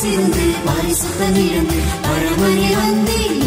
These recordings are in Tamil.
சிறந்து வாரிசுத்தம் இழந்து பழமொழி வந்தேன்.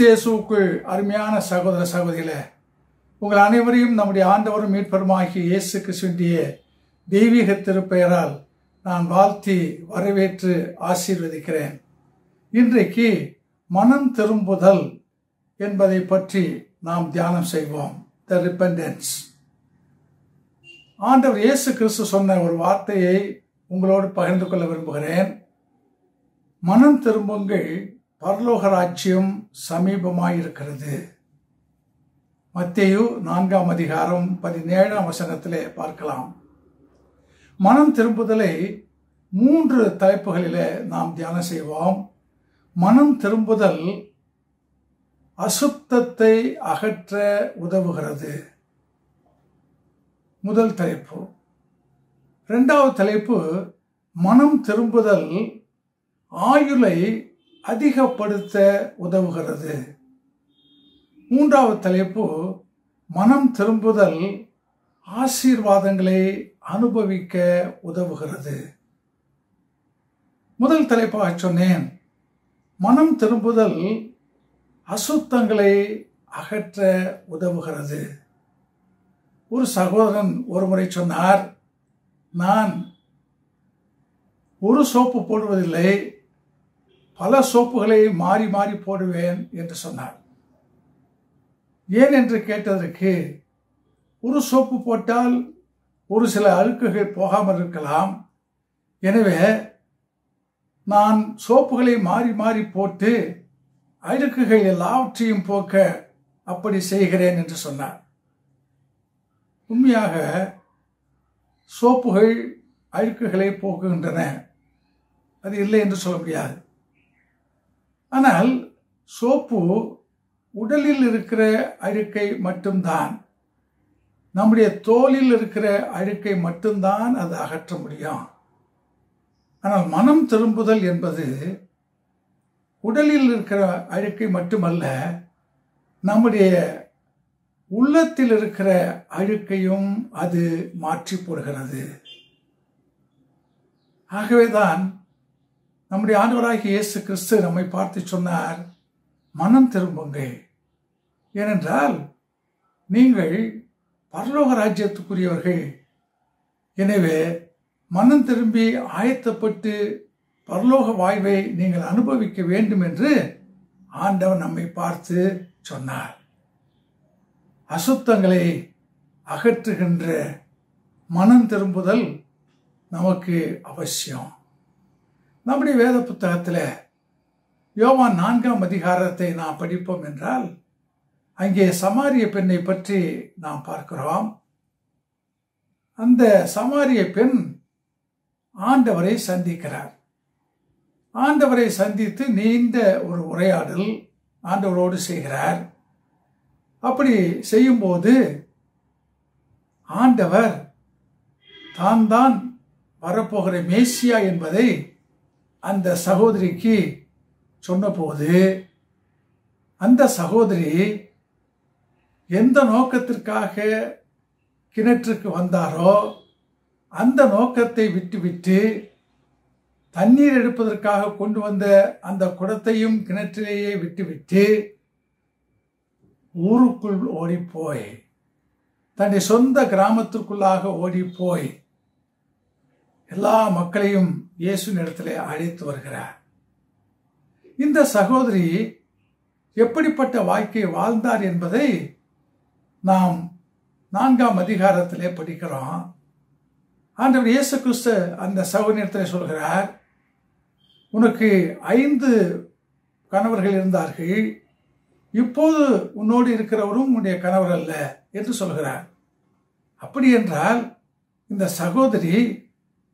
கிறிஸ்தியேசுவுக்கு அருமையான சகோதர சகோதரிகளே உங்கள் அனைவரையும் நம்முடைய ஆண்டவரும் மீட்பருமாகிய இயேசு கிறிஸ்துவிய தெய்வீக திருப்பெயரால் நான் வாழ்த்தி வரவேற்று ஆசீர்வதிக்கிறேன். இன்றைக்கு மனம் திரும்புதல் என்பதை பற்றி நாம் தியானம் செய்வோம். த ரிப்பண்டன்ஸ் ஆண்டவர் இயேசு கிறிஸ்து சொன்ன ஒரு வார்த்தையை உங்களோடு பகிர்ந்து கொள்ள விரும்புகிறேன். மனம் திரும்புங்கள் பரலோகராட்சியம் சமீபமாயிருக்கிறது. மத்தேயு நான்காம் அதிகாரம் பதினேழாம் வசனத்திலே பார்க்கலாம். மனம் திரும்புதலை மூன்று தலைப்புகளிலே நாம் தியானம் செய்வோம். மனம் திரும்புதல் அசுத்தத்தை அகற்ற உதவுகிறது. முதல் தலைப்பு. இரண்டாவது தலைப்பு மனம் திரும்புதல் ஆயுளை அதிகப்படுத்த உதவுகிறது. மூன்றாவது தலைப்பு மனம் திரும்புதல் ஆசீர்வாதங்களை அனுபவிக்க உதவுகிறது. முதல் தலைப்பாக சொன்னேன் மனம் திரும்புதல் அசுத்தங்களை அகற்ற உதவுகிறது. ஒரு சகோதரன் ஒரு முறை சொன்னார் நான் ஒரு சோப்பு போடுவதில்லை பல சோப்புகளை மாறி மாறி போடுவேன் என்று சொன்னார் ஏன் என்று கேட்டதற்கு ஒரு சோப்பு போட்டால் ஒரு சில அழுக்குகள் போகாமல் இருக்கலாம். எனவே நான் சோப்புகளை மாறி மாறி போட்டு அழுக்குகள் எல்லாவற்றையும் போக்க அப்படி செய்கிறேன் என்று சொன்னார் உண்மையாக சோப்புகள் அழுக்குகளை போக்குகின்றன. அது இல்லை என்று சொல்ல முடியாது. ஆனால் சோப்பு உடலில் இருக்கிற அழுக்கை மட்டும்தான். நம்முடைய தோலில் இருக்கிற அழுக்கை மட்டும்தான் அது அகற்ற முடியும். ஆனால் மனம் திரும்புதல் என்பது உடலில் இருக்கிற அழுக்கை மட்டுமல்ல நம்முடைய உள்ளத்தில் இருக்கிற அழுக்கையும் அது மாற்றி போடுகிறது. ஆகவேதான் நம்முடைய ஆண்டவராகிய இயேசு கிறிஸ்து நம்மை பார்த்து சொன்னார் மனம் திரும்புங்கள் ஏனென்றால் நீங்கள் பரலோக ராஜ்யத்துக்குரியவர்கள். எனவே மனம் திரும்பி ஆயத்தப்பட்டு பரலோக வாய்வை நீங்கள் அனுபவிக்க வேண்டும் என்று ஆண்டவன் நம்மை பார்த்து சொன்னார். அசுத்தங்களை அகற்றுகின்ற மனம் திரும்புதல் நமக்கு அவசியம். நம்முடைய வேத புத்தகத்தில் யோவான் நான்காம் அதிகாரத்தை நாம் படிப்போம் என்றால் அங்கே சமாரிய பெண்ணை பற்றி நாம் பார்க்கிறோம். அந்த சமாரிய பெண் ஆண்டவரை சந்திக்கிறார். ஆண்டவரை சந்தித்து நீண்ட ஒரு உரையாடல் ஆண்டவரோடு செய்கிறார். அப்படி செய்யும்போது ஆண்டவர் தான் தான் வரப்போகிற மேசியா என்பதை அந்த சகோதரிக்கு சொன்னபோது அந்த சகோதரி எந்த நோக்கத்திற்காக கிணற்றுக்கு வந்தாரோ அந்த நோக்கத்தை விட்டுவிட்டு தண்ணீர் எடுப்பதற்காக கொண்டு வந்த அந்த குடத்தையும் கிணற்றிலேயே விட்டுவிட்டு ஊருக்குள் ஓடிப்போய் தன்னுடைய சொந்த கிராமத்திற்குள்ளாக ஓடிப்போய் எல்லா மக்களையும் இயேசுவின் இடத்திலே அழைத்து வருகிறார். இந்த சகோதரி எப்படிப்பட்ட வாழ்க்கை வாழ்ந்தார் என்பதை நாம் நான்காம் அதிகாரத்திலே படிக்கிறோம். ஆண்டவர் இயேசு கிறிஸ்து அந்த சகோதரத்தில் சொல்கிறார் உனக்கு ஐந்து கணவர்கள் இருந்தார்கள். இப்போது உன்னோடு இருக்கிறவரும் உன்னுடைய கணவர் அல்ல என்று சொல்கிறார். அப்படி என்றால் இந்த சகோதரி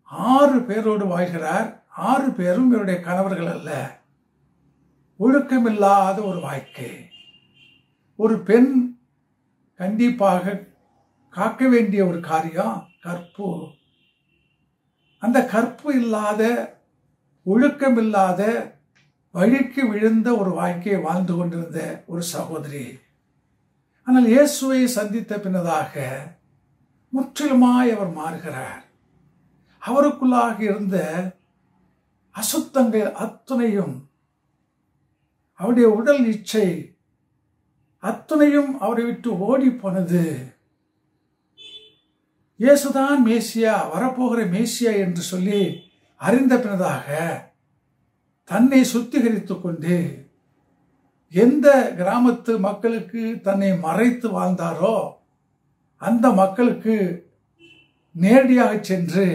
ஆறு பேரோடு வாழ்கிறார். ஆறு பேரும் இவருடைய கணவர்கள் அல்ல. ஒழுக்கமில்லாத ஒரு வாழ்க்கை. ஒரு பெண் கண்டிப்பாக காக்க வேண்டிய ஒரு காரியம் கற்பு. அந்த கற்பு இல்லாத ஒழுக்கமில்லாத வழிக்கு விழுந்த ஒரு வாழ்க்கையை வாழ்ந்து கொண்டிருந்த ஒரு சகோதரி. ஆனால் இயேசுவை சந்தித்த பின்னதாக முற்றிலுமாய் அவர் மாறுகிறார். அவருக்குள்ளாக இருந்த அசுத்தங்கள் அத்துணையும் அவருடைய உடல் இச்சை அத்துணையும் அவரை விட்டு ஓடி போனது இயேசுதான் மேசியா வரப்போகிற மேசியா என்று சொல்லி அறிந்த பின்னதாக தன்னை சுத்திகரித்து கொண்டு எந்த கிராமத்து மக்களுக்கு தன்னை மறைத்து வாழ்ந்தாரோ அந்த மக்களுக்கு நேரடியாக சென்று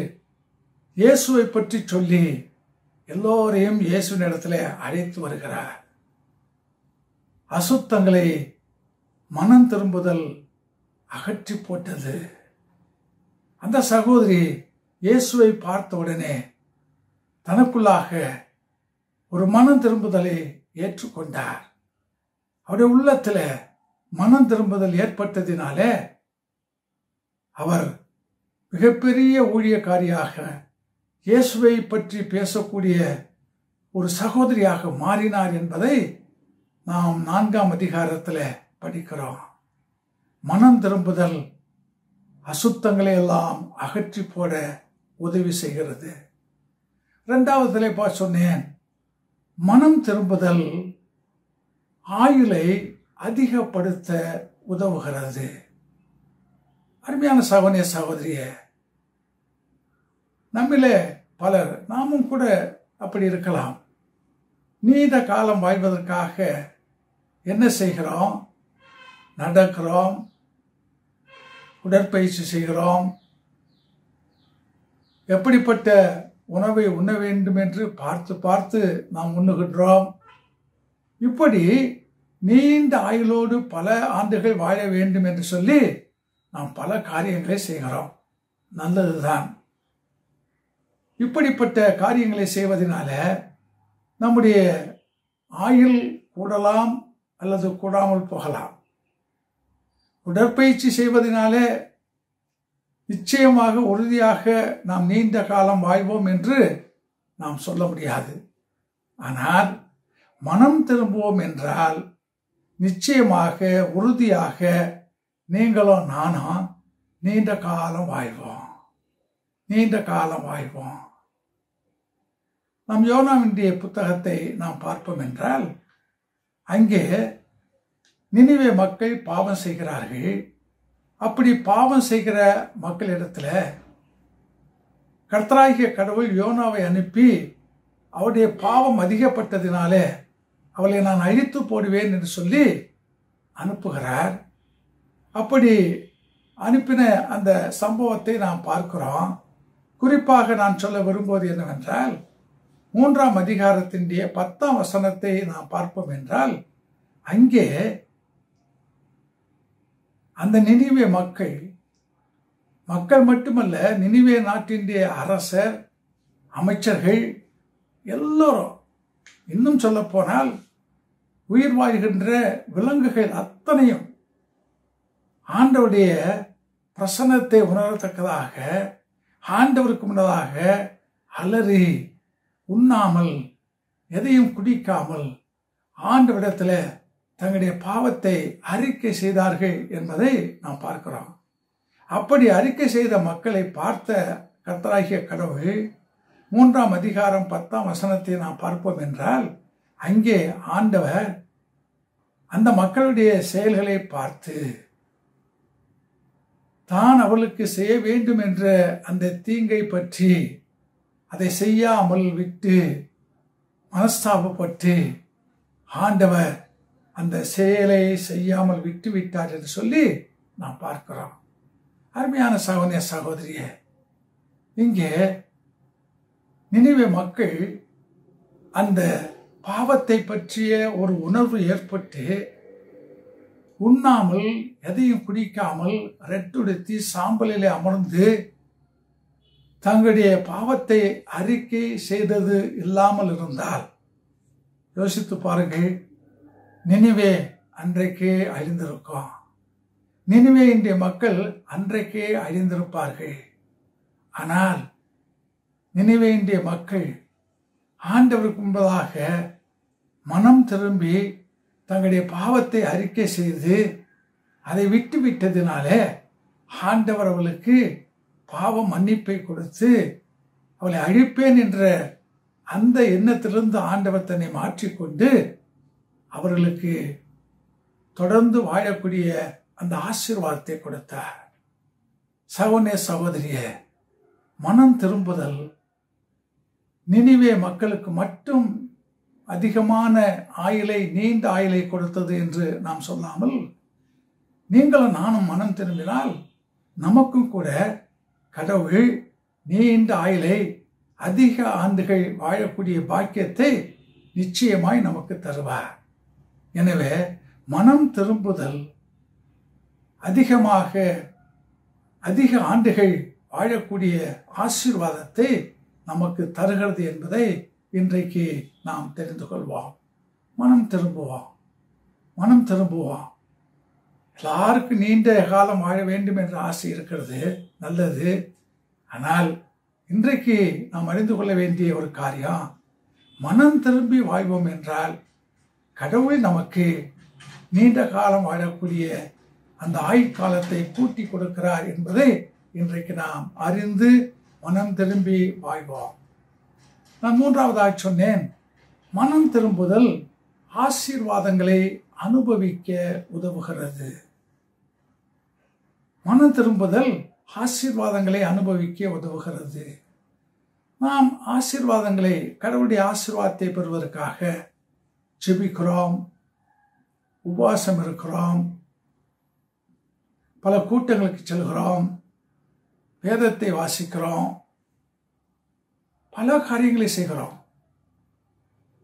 இயேசுவை பற்றி சொல்லி எல்லோரையும் இயேசுவின் இடத்துல அழைத்து வருகிறார். அசுத்தங்களை மனம் திரும்புதல் அகற்றி போட்டது. அந்த சகோதரி இயேசுவை பார்த்த உடனே தனக்குள்ளாக ஒரு மனம் திரும்புதலை ஏற்றுக்கொண்டார். அவருடைய உள்ளத்தில் மனம் திரும்புதல் ஏற்பட்டதினாலே அவர் மிகப்பெரிய ஊழியக்காரியாக இயேசுவை பற்றி பேசக்கூடிய ஒரு சகோதரியாக மாறினார் என்பதை நாம் நான்காம் அதிகாரத்தில் படிக்கிறோம். மனம் திரும்புதல் அசுத்தங்களை எல்லாம் அகற்றி போட உதவி செய்கிறது. ரெண்டாவதுல பா சொன்னேன் மனம் திரும்புதல் ஆயுளை அதிகப்படுத்த உதவுகிறது. அருமையான சகோனிய சகோதரிய நம்மிலே பலர் நாமும் கூட அப்படி இருக்கலாம். நீண்ட காலம் வாழ்வதற்காக என்ன செய்கிறோம்? நடக்கிறோம். உடற்பயிற்சி செய்கிறோம். எப்படிப்பட்ட உணவை உண்ண வேண்டும் என்று பார்த்து பார்த்து நாம் உண்ணுகின்றோம். இப்படி நீண்ட ஆயுளோடு பல ஆண்டுகள் வாழ வேண்டும் என்று சொல்லி நாம் பல காரியங்களை செய்கிறோம். நல்லதுதான். இப்படிப்பட்ட காரியங்களை செய்வதனால நம்முடைய ஆயுள் கூடலாம் அல்லது கூடாமல் போகலாம். உடற்பயிற்சி செய்வதனாலே நிச்சயமாக உறுதியாக நாம் நீண்ட காலம் வாழ்வோம் என்று நாம் சொல்ல முடியாது. ஆனால் மனம் திரும்புவோம் என்றால் நிச்சயமாக உறுதியாக நீங்களும் நானும் நீண்ட காலம் வாழ்வோம். நீண்ட காலம் வாழ்வோம். நம் யோனாவினுடைய புத்தகத்தை நாம் பார்ப்போம் என்றால் அங்கே நினைவே மக்கள் பாவம் செய்கிறார்கள். அப்படி பாவம் செய்கிற மக்களிடத்தில் கர்த்தராகிய கடவுள் யோனாவை அனுப்பி அவருடைய பாவம் அதிகப்பட்டதினாலே அவளை நான் அழித்து போடுவேன் என்று சொல்லி அனுப்புகிறார். அப்படி அனுப்பின அந்த சம்பவத்தை நாம் பார்க்கிறோம். குறிப்பாக நான் சொல்ல விரும்புவது என்னவென்றால் மூன்றாம் அதிகாரத்தினுடைய பத்தாம் வசனத்தை நாம் பார்ப்போம் என்றால் அங்கே அந்த நினைவே மக்கள் மக்கள் மட்டுமல்ல நினைவே நாட்டினுடைய அரசர் அமைச்சர்கள் எல்லோரும் இன்னும் சொல்லப்போனால் உயிர் வாழ்கின்ற விலங்குகள் அத்தனையும் ஆண்டவுடைய பிரசன்னத்தை உணரத்தக்கதாக ஆண்டவருக்கு முன்னதாக அலறி உண்ணாமல் எதையும் குடிக்காமல் ஆண்டவரிடத்தில் தங்களுடைய பாவத்தை அறிக்கை செய்தார்கள் என்பதை நாம் பார்க்கிறோம். அப்படி அறிக்கை செய்த மக்களை பார்த்த கர்த்தராகிய கடவுள் மூன்றாம் அதிகாரம் பத்தாம் வசனத்தை நாம் பார்ப்போம் என்றால் அங்கே ஆண்டவர் அந்த மக்களுடைய செயல்களை பார்த்து தான் அவளுக்கு செய்ய வேண்டும் என்ற அந்த தீங்கை பற்றி அதை செய்யாமல் விட்டு மனஸ்தாபப்பட்டு ஆண்டவர் அந்த செயலை செய்யாமல் விட்டு விட்டார் என்று சொல்லி நாம் பார்க்கிறோம். அருமையான சகோதரிய சகோதரிய இங்கே நினைவு மக்கள் அந்த பாவத்தை பற்றிய ஒரு உணர்வு ஏற்பட்டு உண்ணாமல் எதையும் குடிக்காமல் ரெட்டுடுத்தி சாம்பலிலே அமர்ந்து தங்களுடைய பாவத்தை அறிக்கை செய்தது இல்லாமல் இருந்தால் யோசித்து பாருங்கள் நினைவே அன்றைக்கே அழிந்திருக்கும். நினைவே இன்றைய மக்கள் அன்றைக்கே அழிந்திருப்பார்கள். ஆனால் நினைவே இன்றைய மக்கள் ஆண்டவருக்கு முன்பதாக மனம் திரும்பி தங்களுடைய பாவத்தை அறிக்கை செய்து அதை விட்டு விட்டதினாலே ஆண்டவர் அவளுக்கு பாவ மன்னிப்பை கொடுத்து அவளை அழிப்பேன் என்ற அந்த எண்ணத்திலிருந்து ஆண்டவர் தன்னை மாற்றிக்கொண்டு அவர்களுக்கு தொடர்ந்து வாழக்கூடிய அந்த ஆசீர்வாதத்தை கொடுத்தார். சகோனே சகோதரிய மனம் திரும்புதல் நினைவே மக்களுக்கு மட்டும் அதிகமான ஆயுளை நீண்ட ஆயிலை கொடுத்தது என்று நாம் சொல்லாமல் நீங்களும் நானும் மனம் திரும்பினால் நமக்கும் கூட கடவுள் நீண்ட ஆயிலை அதிக ஆண்டுகள் வாழக்கூடிய பாக்கியத்தை நிச்சயமாய் நமக்கு தருவார். எனவே மனம் திரும்புதல் அதிகமாக அதிக ஆண்டுகள் வாழக்கூடிய ஆசீர்வாதத்தை நமக்கு தருகிறது என்பதை இன்றைக்கு நாம் தெரிந்து கொள்வோம். மனம் திரும்புவோம். மனம் திரும்புவோம். எல்லாருக்கும் நீண்ட காலம் வாழ வேண்டும் என்ற ஆசை இருக்கிறது நல்லது. ஆனால் இன்றைக்கு நாம் அறிந்து கொள்ள வேண்டிய ஒரு காரியம் மனம் திரும்பி வாழ்வோம் என்றால் கடவுள் நமக்கு நீண்ட காலம் வாழக்கூடிய அந்த ஆயுட்காலத்தை கூட்டி கொடுக்கிறார் என்பதை இன்றைக்கு நாம் அறிந்து மனம் திரும்பி வாழ்வோம். நான் மூன்றாவதாக சொன்னேன் மனம் திரும்புதல் ஆசீர்வாதங்களை அனுபவிக்க உதவுகிறது. மனம் திரும்புதல் ஆசீர்வாதங்களை அனுபவிக்க உதவுகிறது. நாம் ஆசீர்வாதங்களை கடவுளுடைய ஆசீர்வாதத்தை பெறுவதற்காக ஜெபிக்கிறோம் உபவாசம் இருக்கிறோம் பல கூட்டங்களுக்கு செல்கிறோம் வேதத்தை வாசிக்கிறோம் பல காரியங்களை செய்கிறோம்.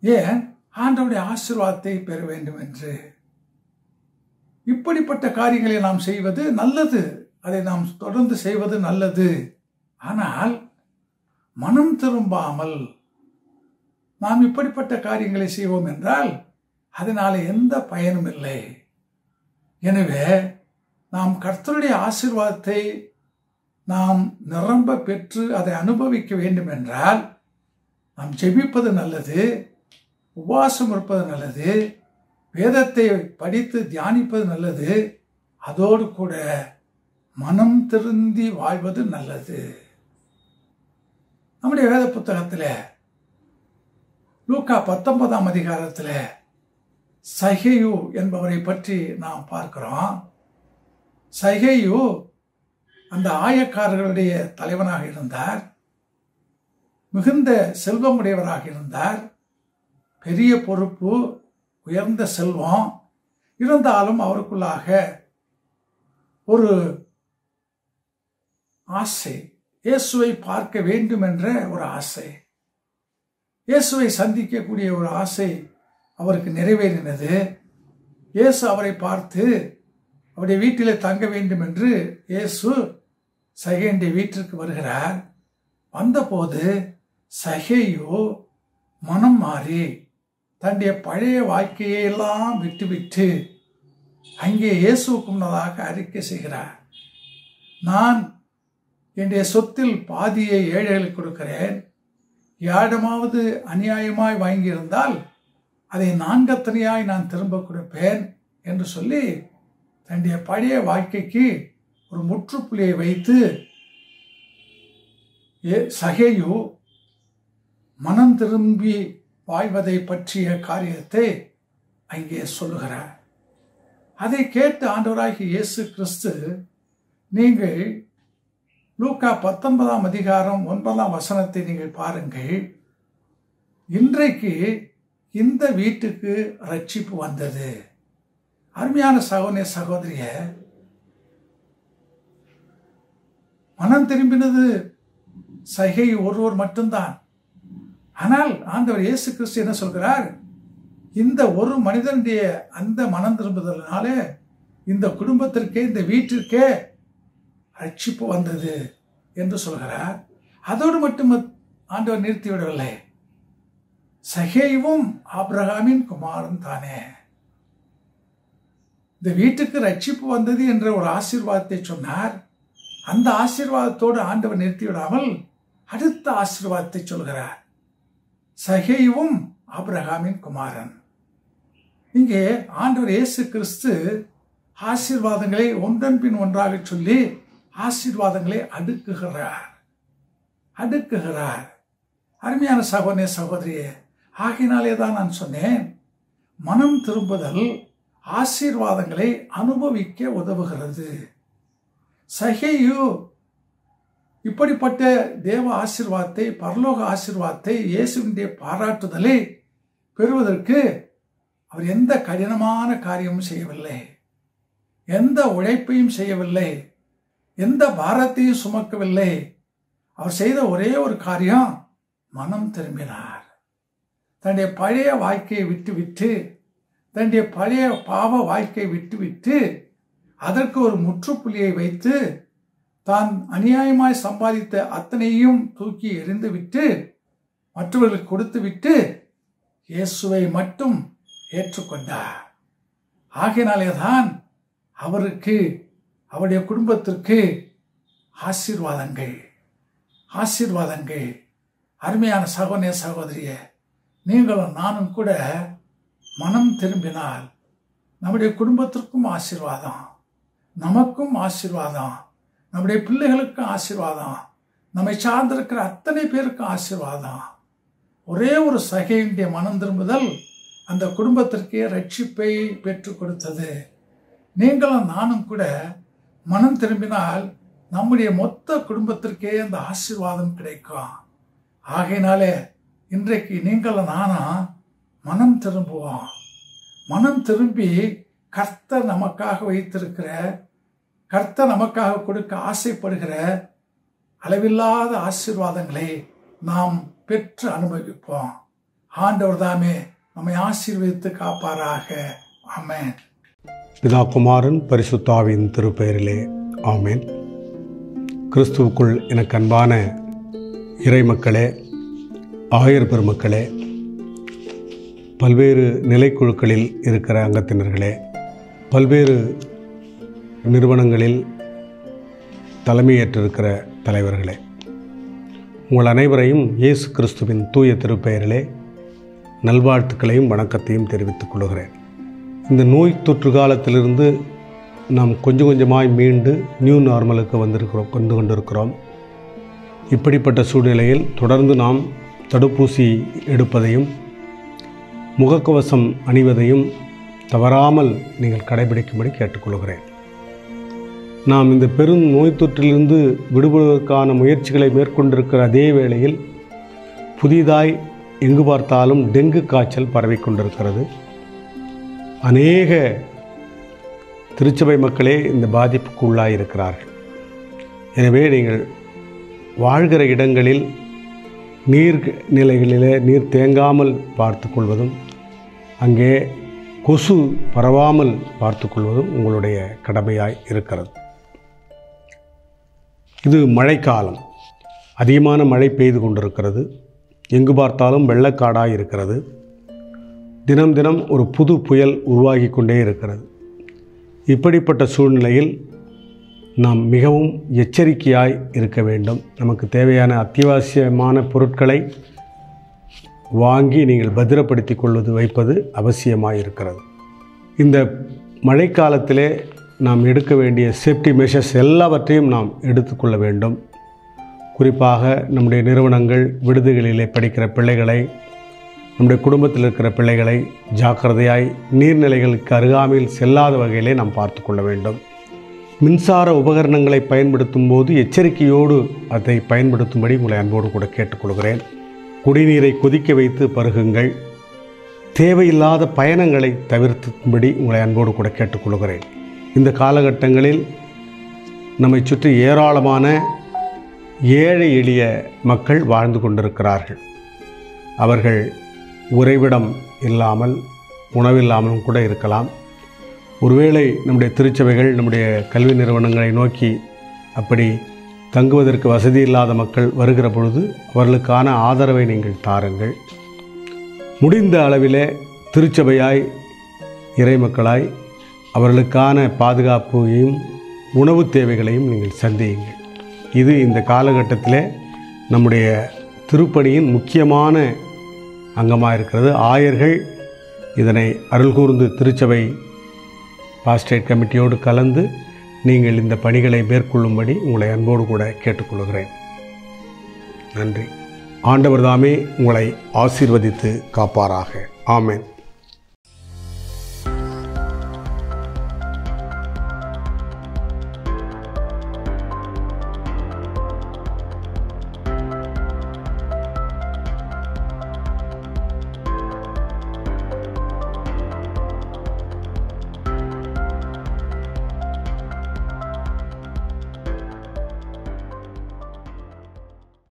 ஏன்? ஆண்டவுடைய ஆசீர்வாதத்தை பெற வேண்டும் என்று. இப்படிப்பட்ட காரியங்களை நாம் செய்வது நல்லது. அதை நாம் தொடர்ந்து செய்வது நல்லது. ஆனால் மனம் திரும்பாமல் நாம் இப்படிப்பட்ட காரியங்களை செய்வோம் என்றால் அதனால எந்த பயனும் இல்லை. எனவே நாம் கர்த்தருடைய ஆசீர்வாதத்தை நாம் நிரம்ப பெற்று அதை அனுபவிக்க வேண்டும் என்றால் நாம் ஜெபிப்பது நல்லது உபவாசம் இருப்பது நல்லது வேதத்தை படித்து தியானிப்பது நல்லது. அதோடு கூட மனம் திருந்தி வாழ்வது நல்லது. நம்முடைய வேத புத்தகத்தில் லூக்கா பத்தொன்பதாம் அதிகாரத்தில் சகையு என்பவரை பற்றி நாம் பார்க்கிறோம். சகையு அந்த ஆயக்காரர்களுடைய தலைவனாக இருந்தார். மிகுந்த செல்வமுடையவராக இருந்தார். பெரிய பொறுப்பு உயர்ந்த செல்வம் இருந்தாலும் அவருக்குள்ளாக ஒரு ஆசை. இயேசுவை பார்க்க வேண்டும் என்ற ஒரு ஆசை. இயேசுவை சந்திக்கக்கூடிய ஒரு ஆசை அவருக்கு நிறைவேறினது. இயேசு அவரை பார்த்து அவருடைய வீட்டிலே தங்க வேண்டும் என்று இயேசு சகையனுடைய வீட்டிற்கு வருகிறார். வந்தபோது சகையோ மனம் மாறி தன்னுடைய பழைய வாழ்க்கையெல்லாம் விட்டுவிட்டு அங்கே இயேசுக்கு முன்னதாக அறிக்கை செய்கிறார். நான் என்னுடைய சொத்தில் பாதியை ஏழைகளுக்கு கொடுக்கிறேன். யாரிடமாவது அநியாயமாய் வாங்கியிருந்தால் அதை நான்கத்தனையாய் நான் திரும்ப கொடுப்பேன் என்று சொல்லி தன்னுடைய பழைய வாழ்க்கைக்கு ஒரு முற்றுப்புள்ளியை வைத்து சகையு மனம் திரும்பி வாழ்வதை பற்றிய காரியத்தை அங்கே சொல்லுகிறார். அதை கேட்டு ஆண்டவராகிய இயேசு கிறிஸ்து நீங்கள் லூக்கா பத்தொன்பதாம் அதிகாரம் ஒன்பதாம் வசனத்தை நீங்கள் பாருங்கள். இன்றைக்கு இந்த வீட்டுக்கு ரட்சிப்பு வந்தது. அருமையான சகோதரிய சகோதரிய மனம் திரும்பினது சகை ஒருவர் மட்டும்தான். ஆனால் ஆண்டவர் இயேசு கிறிஸ்து என்ன சொல்கிறார்? இந்த ஒரு மனிதனுடைய அந்த மனம் திரும்புதலினாலே இந்த குடும்பத்திற்கே இந்த வீட்டிற்கே ரட்சிப்பு வந்தது என்று சொல்கிறார். அதோடு மட்டும் ஆண்டவர் நிறுத்திவிடவில்லை சகேவும் ஆப்ரஹாமின் குமாரன் தானே. இந்த வீட்டுக்கு ரட்சிப்பு வந்தது என்ற ஒரு ஆசீர்வாதத்தை சொன்னார். அந்த ஆசீர்வாதத்தோடு ஆண்டவர் நிறுத்திவிடாமல் அடுத்த ஆசீர்வாதத்தை சொல்கிறார். சகேவும் ஆப்ரஹாமின் குமாரன். இங்கே ஆண்டவர் இயேசு கிறிஸ்து ஆசீர்வாதங்களை ஒன்றன் பின் ஒன்றாக சொல்லி ஆசீர்வாதங்களை அடுக்குகிறார். அடுக்குகிறார். அருமையான சகோதரே சகோதரியே ஆகினாலே தான் நான் சொன்னேன் மனம் திரும்புதல் ஆசீர்வாதங்களை அனுபவிக்க உதவுகிறது. சகையு இப்படிப்பட்ட தேவ ஆசிர்வாதத்தை பரலோக ஆசிர்வாதத்தை இயேசுவினுடைய பாராட்டுதலை பெறுவதற்கு அவர் எந்த கடினமான காரியமும் செய்யவில்லை. எந்த உழைப்பையும் செய்யவில்லை. எந்த பாரத்தையும் சுமக்கவில்லை. அவர் செய்த ஒரே ஒரு காரியம் மனம் திரும்பினார். தன்னுடைய பழைய வாழ்க்கையை விட்டு விட்டு தன்னுடைய பழைய பாவ வாழ்க்கையை விட்டு விட்டு அதற்கு ஒரு முற்றுப்புள்ளியை வைத்து தான் அநியாயமாய் சம்பாதித்த அத்தனையும் தூக்கி எறிந்துவிட்டு மற்றவர்களுக்கு கொடுத்து விட்டு இயேசுவை மட்டும் ஏற்றுக்கொண்டார். ஆகையினாலே தான் அவருக்கு அவருடைய குடும்பத்திற்கு ஆசீர்வாதங்கள் ஆசீர்வாதங்கள். அருமையான சகோதரிய சகோதரிய நீங்களும் நானும் கூட மனம் திரும்பினால் நம்முடைய குடும்பத்திற்கும் ஆசீர்வாதம் நமக்கும் ஆசீர்வாதம் நம்முடைய பிள்ளைகளுக்கும் ஆசீர்வாதம். நம்மை சார்ந்திருக்கிற அத்தனை பேருக்கும் ஆசீர்வாதம். ஒரே ஒரு சகையுடைய மனம் திரும்புதல் அந்த குடும்பத்திற்கே ரட்சிப்பை பெற்றுக் கொடுத்தது. நீங்களும் நானும் கூட மனம் திரும்பினால் நம்முடைய மொத்த குடும்பத்திற்கே அந்த ஆசீர்வாதம் கிடைக்கும். ஆகையினாலே இன்றைக்கு நீங்களும் நானும் மனம் திரும்புவோம். மனம் திரும்பி கர்த்தர் நமக்காக வைத்திருக்கிற கர்த்த நமக்காக கொடுக்க ஆசைப்படுகிற அளவில்லாத ஆசீர்வாதங்களை நாம் பெற்று அனுபவிப்போம். ஆண்டவர் தாமே நம்மை ஆசீர்வதித்து காப்பாராக. ஆமேன். பிதா குமாரன் பரிசுத்தாவின் திருப்பெயரிலே. ஆமேன். கிறிஸ்துவுக்குள் எனக்கு அன்பான இறை மக்களே ஆயர் பெருமக்களே பல்வேறு நிலைக்குழுக்களில் இருக்கிற அங்கத்தினர்களே பல்வேறு நிறுவனங்களில் தலைமையேற்றிருக்கிற தலைவர்களே உங்கள் அனைவரையும் இயேசு கிறிஸ்துவின் தூய திருப்பெயரிலே நல்வாழ்த்துக்களையும் வணக்கத்தையும் தெரிவித்துக் கொள்கிறேன். இந்த நோய் தொற்று காலத்திலிருந்து நாம் கொஞ்சம் கொஞ்சமாய் மீண்டு நியூ நார்மலுக்கு வந்திருக்கிறோம் கொண்டு கொண்டிருக்கிறோம். இப்படிப்பட்ட சூழ்நிலையில் தொடர்ந்து நாம் தடுப்பூசி எடுப்பதையும் முகக்கவசம் அணிவதையும் தவறாமல் நீங்கள் கடைபிடிக்கும்படி கேட்டுக்கொள்கிறேன். நாம் இந்த பெரும் நோய் தொற்றிலிருந்து விடுபடுவதற்கான முயற்சிகளை மேற்கொண்டிருக்கிற அதே வேளையில் புதிதாய் எங்கு பார்த்தாலும் டெங்கு காய்ச்சல் பரவிக்கொண்டிருக்கிறது அநேக திருச்சபை மக்களே இந்த பாதிப்புக்கு உள்ளாயிருக்கிறார்கள். எனவே நீங்கள் வாழ்கிற இடங்களில் நீர் நிலைகளிலே நீர் தேங்காமல் பார்த்து கொள்வதும் அங்கே கொசு பரவாமல் பார்த்து கொள்வதும் உங்களுடைய கடமையாய் இருக்கிறது. இது மழைக்காலம். அதிகமான மழை பெய்து கொண்டிருக்கிறது. எங்கு பார்த்தாலும் வெள்ளக்காடாக இருக்கிறது. தினம் தினம் ஒரு புது புயல் உருவாகி கொண்டே இருக்கிறது. இப்படிப்பட்ட சூழ்நிலையில் நாம் மிகவும் எச்சரிக்கையாய் இருக்க வேண்டும். நமக்கு தேவையான அத்தியாவசியமான பொருட்களை வாங்கி நீங்கள் பத்திரப்படுத்தி கொள்வது வைப்பது அவசியமாக இருக்கிறது இந்த மழைக்காலத்திலே நாம் எடுக்க வேண்டிய சேஃப்டி மெஷர்ஸ் எல்லாவற்றையும் நாம் எடுத்துக்கொள்ள வேண்டும். குறிப்பாக நம்முடைய நிறுவனங்கள் விடுதிகளிலே படிக்கிற பிள்ளைகளை நம்முடைய குடும்பத்தில் இருக்கிற பிள்ளைகளை ஜாக்கிரதையாய் நீர்நிலைகளுக்கு அருகாமையில் செல்லாத வகையிலே நாம் பார்த்து கொள்ள வேண்டும். மின்சார உபகரணங்களை பயன்படுத்தும் போது எச்சரிக்கையோடு அதை பயன்படுத்தும்படி உங்களை அன்போடு கூட கேட்டுக்கொள்கிறேன் குடிநீரை கொதிக்க வைத்து பருகுங்கள். தேவையில்லாத பயணங்களை தவிர்த்தும்படி உங்களை அன்போடு கூட கேட்டுக்கொள்கிறேன் இந்த காலகட்டங்களில் நம்மை சுற்றி ஏராளமான ஏழை எளிய மக்கள் வாழ்ந்து கொண்டிருக்கிறார்கள். அவர்கள் உறைவிடம் இல்லாமல் உணவில்லாமலும் கூட இருக்கலாம். ஒருவேளை நம்முடைய திருச்சபைகள் நம்முடைய கல்வி நிறுவனங்களை நோக்கி அப்படி தங்குவதற்கு வசதி இல்லாத மக்கள் வருகிற பொழுது அவர்களுக்கான ஆதரவை நீங்கள் தாருங்கள். முடிந்த அளவிலே திருச்சபையாய் இறைமக்களாய் அவர்களுக்கான பாதுகாப்பையும் உணவு தேவைகளையும் நீங்கள் சந்தியுங்கள். இது இந்த காலகட்டத்தில் நம்முடைய திருப்பணியின் முக்கியமான அங்கமாக இருக்கிறது. ஆயர்கள் இதனை அருள்கூர்ந்து திருச்சபை பாஸ்டேட் கமிட்டியோடு கலந்து நீங்கள் இந்த பணிகளை மேற்கொள்ளும்படி உங்களை அன்போடு கூட கேட்டுக்கொள்கிறேன். நன்றி. ஆண்டவர் தாமே உங்களை ஆசீர்வதித்து காப்பாராக. ஆமேன்.